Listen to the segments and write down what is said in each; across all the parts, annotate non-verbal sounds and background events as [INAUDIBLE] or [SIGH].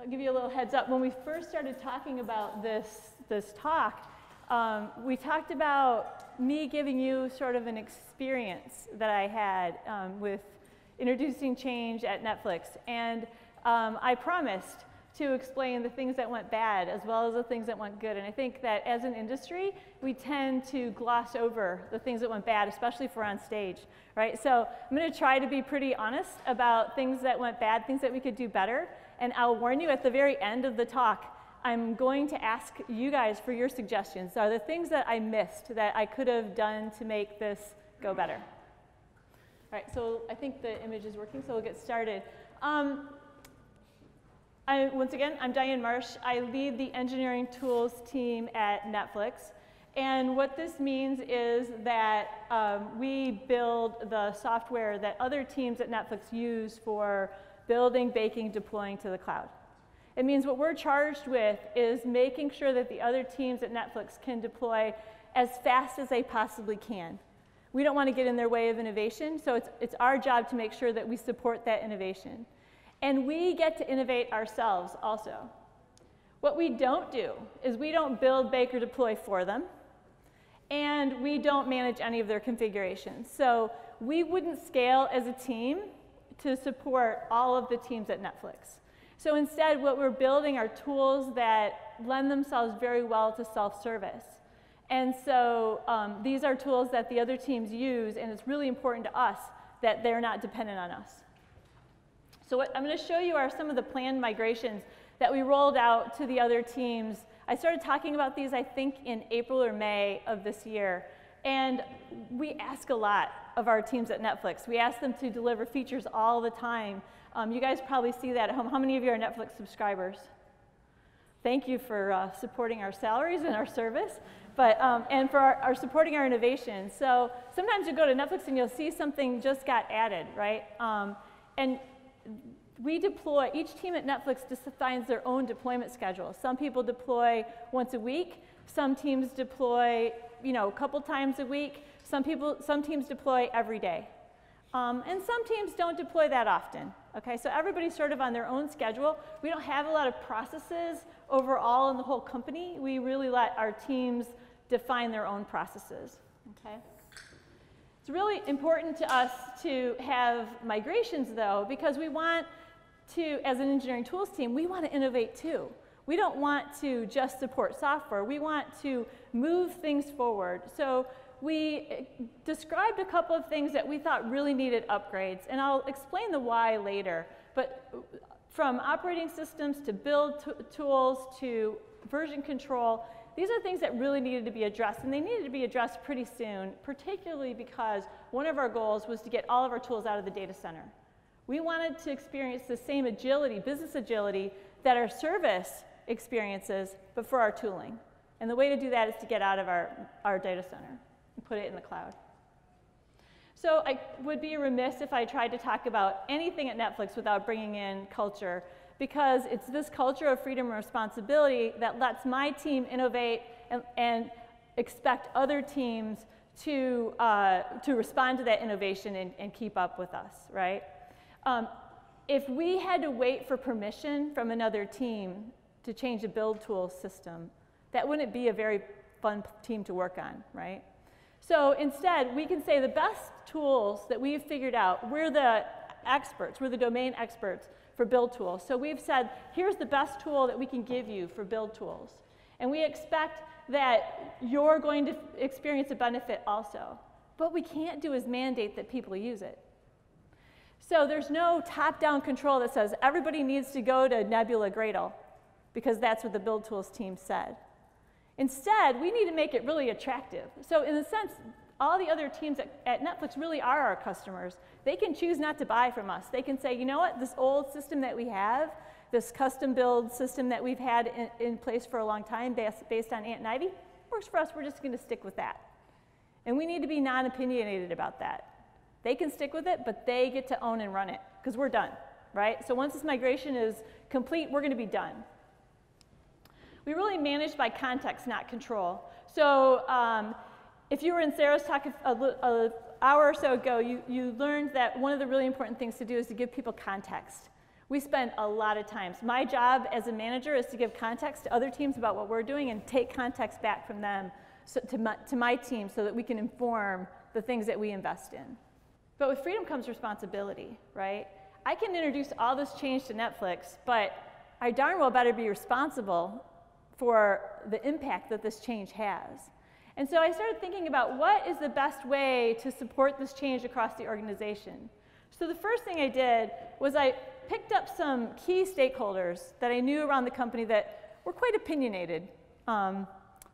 I'll give you a little heads up. When we first started talking about this, this talk, um, we talked about me giving you sort of an experience that I had um, with introducing change at Netflix. And um, I promised to explain the things that went bad as well as the things that went good. And I think that as an industry, we tend to gloss over the things that went bad, especially if we're on stage, right? So I'm going to try to be pretty honest about things that went bad, things that we could do better. And I'll warn you at the very end of the talk, I'm going to ask you guys for your suggestions. Are the things that I missed that I could have done to make this go better? All right, so I think the image is working, so we'll get started. Um, I, once again, I'm Dianne Marsh. I lead the engineering tools team at Netflix. And what this means is that um, we build the software that other teams at Netflix use for building, baking, deploying to the cloud. It means what we're charged with is making sure that the other teams at Netflix can deploy as fast as they possibly can. We don't want to get in their way of innovation, so it's, it's our job to make sure that we support that innovation. And we get to innovate ourselves also. What we don't do is we don't build, bake, or deploy for them, and we don't manage any of their configurations. So we wouldn't scale as a team to support all of the teams at Netflix. So instead, what we're building are tools that lend themselves very well to self-service. And so um, these are tools that the other teams use, and it's really important to us that they're not dependent on us. So what I'm going to show you are some of the planned migrations that we rolled out to the other teams. I started talking about these, I think, in April or May of this year. And we ask a lot of our teams at Netflix. We ask them to deliver features all the time. Um, you guys probably see that at home. How many of you are Netflix subscribers? Thank you for uh, supporting our salaries and our service, but, um, and for our, our, supporting our innovation. So sometimes you go to Netflix and you'll see something just got added, right? Um, and we deploy, each team at Netflix defines their own deployment schedule. Some people deploy once a week. Some teams deploy, you know, a couple times a week. Some people, some teams deploy every day. Um, and some teams don't deploy that often. Okay, so everybody's sort of on their own schedule. We don't have a lot of processes overall in the whole company. We really let our teams define their own processes. Okay. It's really important to us to have migrations though, because we want to, as an engineering tools team, we want to innovate too. We don't want to just support software. We want to move things forward. So we described a couple of things that we thought really needed upgrades, and I'll explain the why later. But from operating systems to build tools to version control, these are things that really needed to be addressed, and they needed to be addressed pretty soon, particularly because one of our goals was to get all of our tools out of the data center. We wanted to experience the same agility, business agility, that our service experiences, but for our tooling. And the way to do that is to get out of our, our data center and put it in the cloud. So I would be remiss if I tried to talk about anything at Netflix without bringing in culture, because it's this culture of freedom and responsibility that lets my team innovate and, and expect other teams to, uh, to respond to that innovation and, and, keep up with us, right? Um, if we had to wait for permission from another team to change a build tool system, that wouldn't be a very fun team to work on, right? So instead, we can say the best tools that we've figured out, we're the experts, we're the domain experts for build tools. So we've said, here's the best tool that we can give you for build tools. And we expect that you're going to experience a benefit also. What we can't do is mandate that people use it. So there's no top-down control that says everybody needs to go to Nebula Gradle because that's what the build tools team said. Instead, we need to make it really attractive. So in a sense, all the other teams at, at, Netflix really are our customers. They can choose not to buy from us. They can say, you know what, this old system that we have, this custom build system that we've had in, in place for a long time based, based on Ant and Ivy, works for us, we're just gonna stick with that. And we need to be non-opinionated about that. They can stick with it, but they get to own and run it, because we're done, right? So once this migration is complete, we're gonna be done we really manage by context, not control. So um, if you were in Sarah's talk an hour or so ago, you, you learned that one of the really important things to do is to give people context. We spend a lot of times. My job as a manager is to give context to other teams about what we're doing and take context back from them so, to, my, to my team so that we can inform the things that we invest in. But with freedom comes responsibility, right? I can introduce all this change to Netflix, but I darn well better be responsible for the impact that this change has. And so I started thinking about what is the best way to support this change across the organization. So the first thing I did was I picked up some key stakeholders that I knew around the company that were quite opinionated. Um,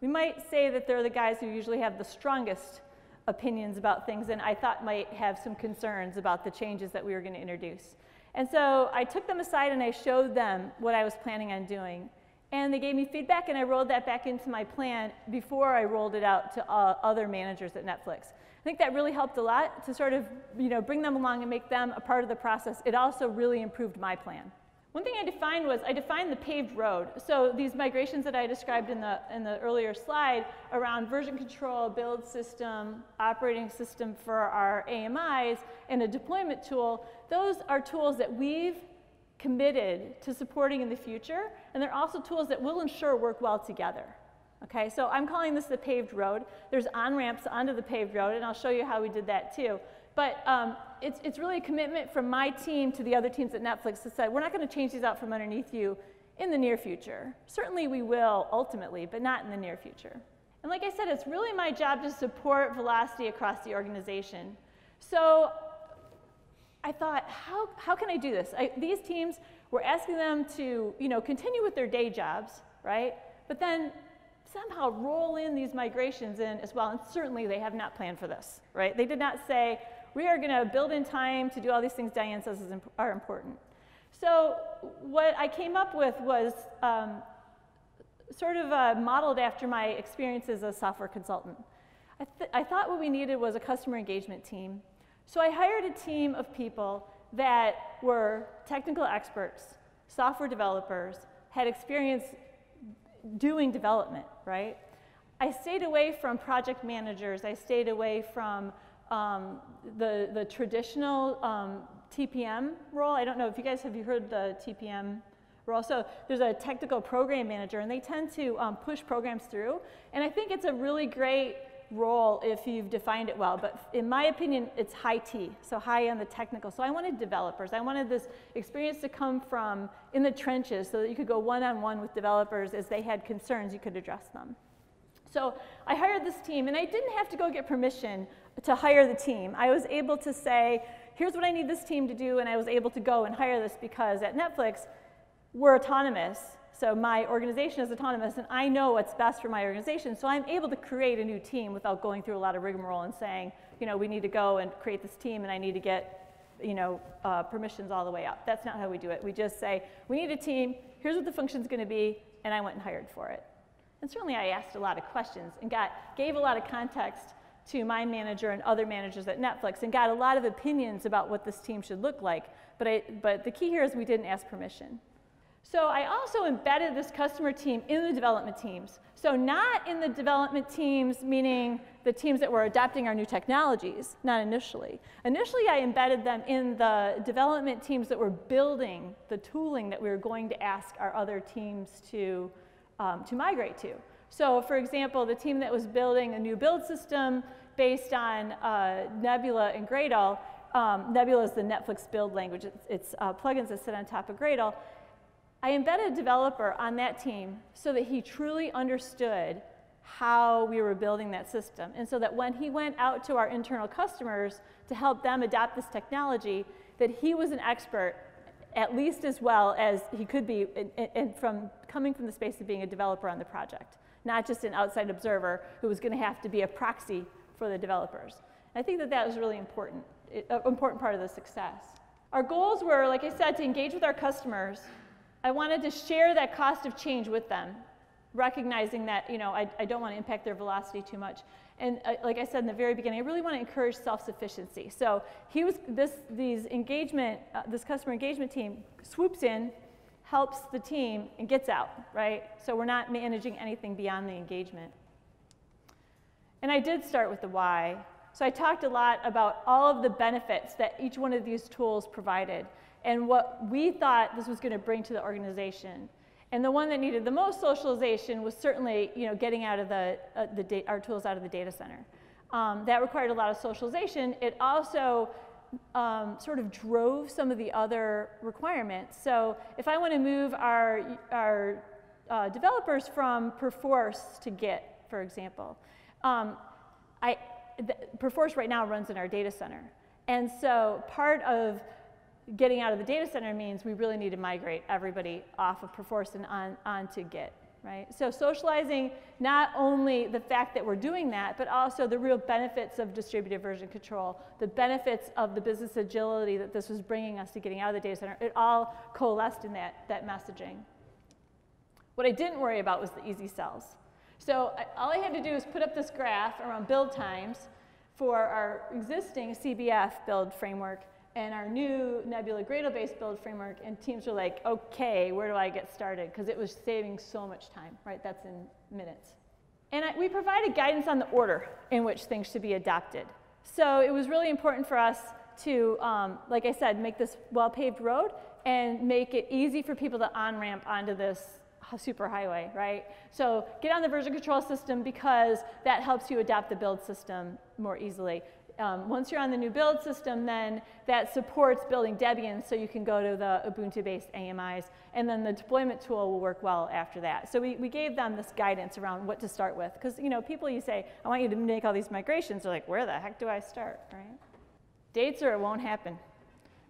we might say that they're the guys who usually have the strongest opinions about things and I thought might have some concerns about the changes that we were going to introduce. And so I took them aside and I showed them what I was planning on doing. And they gave me feedback and I rolled that back into my plan before I rolled it out to uh, other managers at Netflix. I think that really helped a lot to sort of you know, bring them along and make them a part of the process. It also really improved my plan. One thing I defined was I defined the paved road. So these migrations that I described in the, in the earlier slide around version control, build system, operating system for our AMIs, and a deployment tool, those are tools that we've committed to supporting in the future, and they're also tools that will ensure work well together. Okay, so I'm calling this the paved road. There's on-ramps onto the paved road, and I'll show you how we did that too. But um, it's, it's really a commitment from my team to the other teams at Netflix to say, we're not going to change these out from underneath you in the near future. Certainly we will ultimately, but not in the near future. And like I said, it's really my job to support velocity across the organization. So I thought, how, how can I do this? I, these teams, we're asking them to you know, continue with their day jobs, right? But then somehow roll in these migrations in as well. And certainly they have not planned for this, right? They did not say, we are going to build in time to do all these things Dianne says is, are important. So what I came up with was um, sort of uh, modeled after my experiences as a software consultant. I, th I thought what we needed was a customer engagement team. So I hired a team of people that were technical experts, software developers, had experience doing development, right? I stayed away from project managers. I stayed away from um, the, the traditional um, TPM role. I don't know if you guys have you heard the TPM role. So there's a technical program manager, and they tend to um, push programs through. And I think it's a really great role if you've defined it well. But in my opinion, it's high T, so high on the technical. So I wanted developers. I wanted this experience to come from in the trenches so that you could go one-on-one -on -one with developers as they had concerns, you could address them. So I hired this team, and I didn't have to go get permission to hire the team. I was able to say, here's what I need this team to do, and I was able to go and hire this because at Netflix, we're autonomous. So my organization is autonomous, and I know what's best for my organization. So I'm able to create a new team without going through a lot of rigmarole and saying, you know, we need to go and create this team, and I need to get, you know, uh, permissions all the way up. That's not how we do it. We just say, we need a team. Here's what the function's going to be, and I went and hired for it. And certainly I asked a lot of questions and got, gave a lot of context to my manager and other managers at Netflix and got a lot of opinions about what this team should look like. But, I, but the key here is we didn't ask permission. So I also embedded this customer team in the development teams. So not in the development teams, meaning the teams that were adapting our new technologies, not initially. Initially, I embedded them in the development teams that were building the tooling that we were going to ask our other teams to, um, to migrate to. So for example, the team that was building a new build system based on uh, Nebula and Gradle, um, Nebula is the Netflix build language. It's, it's uh, plugins that sit on top of Gradle. I embedded a developer on that team so that he truly understood how we were building that system. And so that when he went out to our internal customers to help them adopt this technology, that he was an expert at least as well as he could be in, in, from coming from the space of being a developer on the project not just an outside observer who was going to have to be a proxy for the developers. I think that that was really important, an uh, important part of the success. Our goals were, like I said, to engage with our customers. I wanted to share that cost of change with them, recognizing that you know, I, I don't want to impact their velocity too much. And uh, like I said in the very beginning, I really want to encourage self-sufficiency. So he was, this, these engagement, uh, this customer engagement team swoops in, helps the team and gets out, right? So we're not managing anything beyond the engagement. And I did start with the why. So I talked a lot about all of the benefits that each one of these tools provided and what we thought this was going to bring to the organization. And the one that needed the most socialization was certainly, you know, getting out of the, uh, the our tools out of the data center. Um, that required a lot of socialization. It also um, sort of drove some of the other requirements. So if I want to move our, our uh, developers from Perforce to Git, for example, um, I, Perforce right now runs in our data center. And so part of getting out of the data center means we really need to migrate everybody off of Perforce and on, onto Git right? So socializing not only the fact that we're doing that, but also the real benefits of distributed version control, the benefits of the business agility that this was bringing us to getting out of the data center, it all coalesced in that, that messaging. What I didn't worry about was the easy sells. So I, all I had to do is put up this graph around build times for our existing CBF build framework and our new Nebula Gradle-based build framework, and teams were like, okay, where do I get started? Because it was saving so much time, right? That's in minutes. And I, we provided guidance on the order in which things should be adopted. So it was really important for us to, um, like I said, make this well-paved road and make it easy for people to on-ramp onto this superhighway, right? So get on the version control system because that helps you adapt the build system more easily um, once you're on the new build system, then that supports building Debian so you can go to the Ubuntu-based AMIs, and then the deployment tool will work well after that. So we, we gave them this guidance around what to start with, because you know, people you say, I want you to make all these migrations, they're like, where the heck do I start, right? Dates or it won't happen,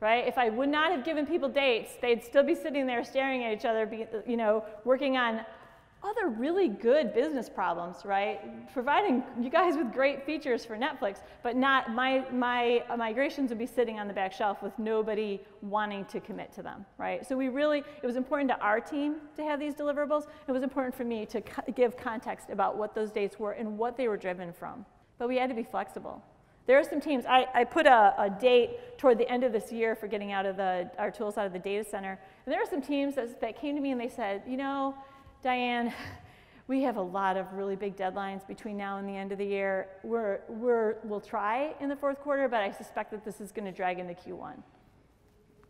right? If I would not have given people dates, they'd still be sitting there staring at each other, you know, working on other really good business problems, right? Providing you guys with great features for Netflix, but not my, my uh, migrations would be sitting on the back shelf with nobody wanting to commit to them, right? So we really, it was important to our team to have these deliverables. It was important for me to co give context about what those dates were and what they were driven from. But we had to be flexible. There are some teams, I, I put a, a, date toward the end of this year for getting out of the, our tools out of the data center. And there are some teams that, that came to me and they said, you know, Dianne, we have a lot of really big deadlines between now and the end of the year. We're, we're, we'll try in the fourth quarter, but I suspect that this is going to drag into Q1.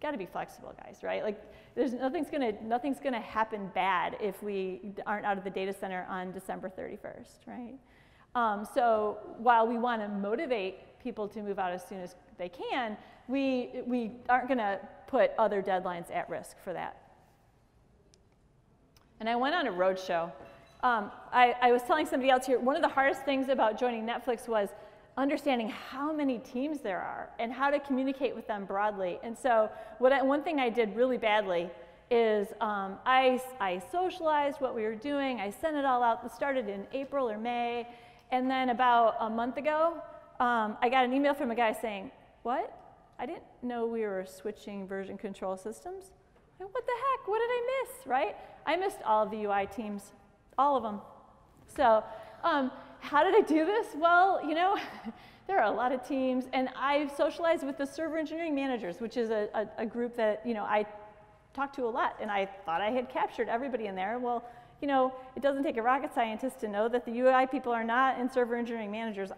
Got to be flexible, guys, right? Like, there's nothing's going to nothing's going to happen bad if we aren't out of the data center on December 31st, right? Um, so while we want to motivate people to move out as soon as they can, we we aren't going to put other deadlines at risk for that. And I went on a road show. Um, I, I was telling somebody else here, one of the hardest things about joining Netflix was understanding how many teams there are and how to communicate with them broadly. And so what I, one thing I did really badly is um, I, I socialized what we were doing. I sent it all out. It started in April or May. And then about a month ago, um, I got an email from a guy saying, what? I didn't know we were switching version control systems. What the heck? What did I miss, right? I missed all of the UI teams, all of them. So um, how did I do this? Well, you know, [LAUGHS] there are a lot of teams, and I've socialized with the server engineering managers, which is a, a, a group that, you know, I talk to a lot, and I thought I had captured everybody in there. Well, you know, it doesn't take a rocket scientist to know that the UI people are not in server engineering managers.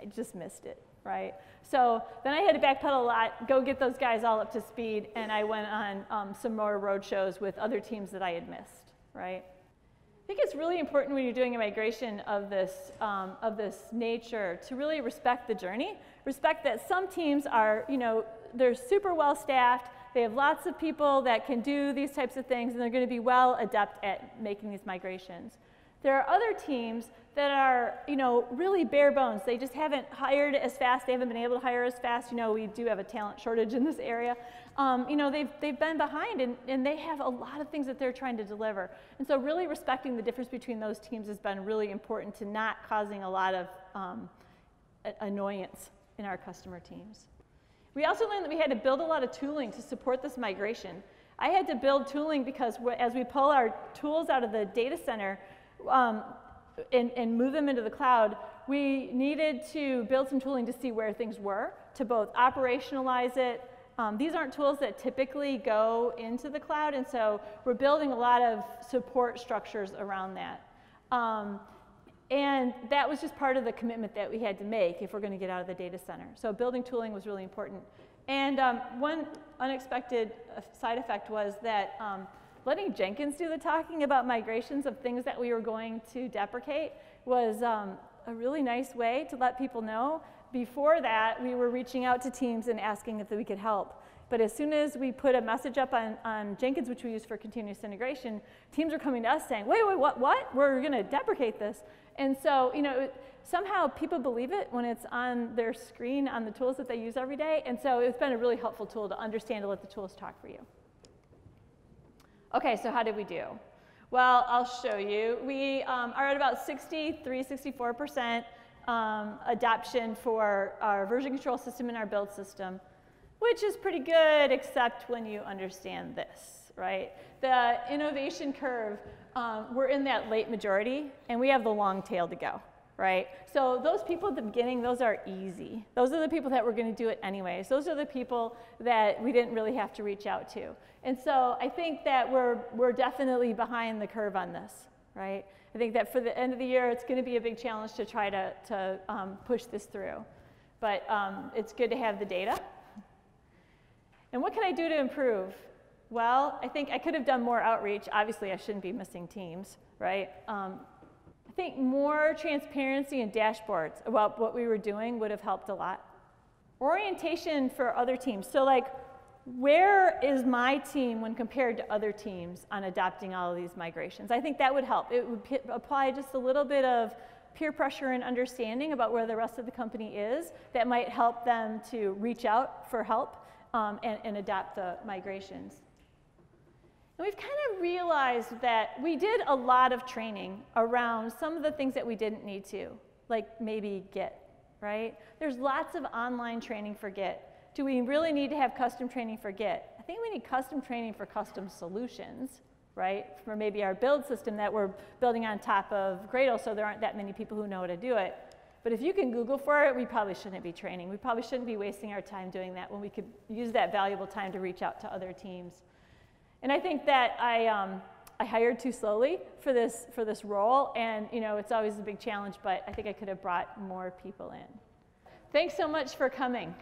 I just missed it, right? So then I had to backpedal a lot, go get those guys all up to speed, and I went on um, some more road shows with other teams that I had missed right? I think it's really important when you're doing a migration of this, um, of this nature to really respect the journey. Respect that some teams are, you know, they're super well staffed, they have lots of people that can do these types of things, and they're going to be well adept at making these migrations. There are other teams that are, you know, really bare bones. They just haven't hired as fast. They haven't been able to hire as fast. You know, we do have a talent shortage in this area. Um, you know, they've, they've been behind and, and they have a lot of things that they're trying to deliver. And so really respecting the difference between those teams has been really important to not causing a lot of um, annoyance in our customer teams. We also learned that we had to build a lot of tooling to support this migration. I had to build tooling because as we pull our tools out of the data center, um, and, and move them into the cloud, we needed to build some tooling to see where things were, to both operationalize it. Um, these aren't tools that typically go into the cloud, and so we're building a lot of support structures around that. Um, and that was just part of the commitment that we had to make if we're going to get out of the data center. So building tooling was really important. And um, one unexpected uh, side effect was that um, letting Jenkins do the talking about migrations of things that we were going to deprecate was um, a really nice way to let people know. Before that, we were reaching out to teams and asking if we could help. But as soon as we put a message up on, on Jenkins, which we use for continuous integration, teams are coming to us saying, wait, wait, what, what? We're going to deprecate this. And so, you know, somehow people believe it when it's on their screen on the tools that they use every day. And so it's been a really helpful tool to understand to let the tools talk for you. Okay, so how did we do? Well, I'll show you. We um, are at about 63, 64% um, adoption for our version control system and our build system, which is pretty good, except when you understand this, right? The innovation curve, um, we're in that late majority, and we have the long tail to go right? So those people at the beginning, those are easy. Those are the people that were going to do it anyways. Those are the people that we didn't really have to reach out to. And so I think that we're, we're definitely behind the curve on this, right? I think that for the end of the year, it's going to be a big challenge to try to, to um, push this through. But um, it's good to have the data. And what can I do to improve? Well, I think I could have done more outreach. Obviously, I shouldn't be missing teams, right? Um, I think more transparency and dashboards about what we were doing would have helped a lot. Orientation for other teams. So like, where is my team when compared to other teams on adopting all of these migrations? I think that would help. It would apply just a little bit of peer pressure and understanding about where the rest of the company is that might help them to reach out for help um, and, and adopt the migrations. And we've kind of realized that we did a lot of training around some of the things that we didn't need to, like maybe Git, right? There's lots of online training for Git. Do we really need to have custom training for Git? I think we need custom training for custom solutions, right? For maybe our build system that we're building on top of Gradle so there aren't that many people who know how to do it. But if you can Google for it, we probably shouldn't be training. We probably shouldn't be wasting our time doing that when we could use that valuable time to reach out to other teams. And I think that I, um, I hired too slowly for this, for this role, and you know, it's always a big challenge, but I think I could have brought more people in. Thanks so much for coming.